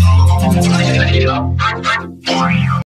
Thank you.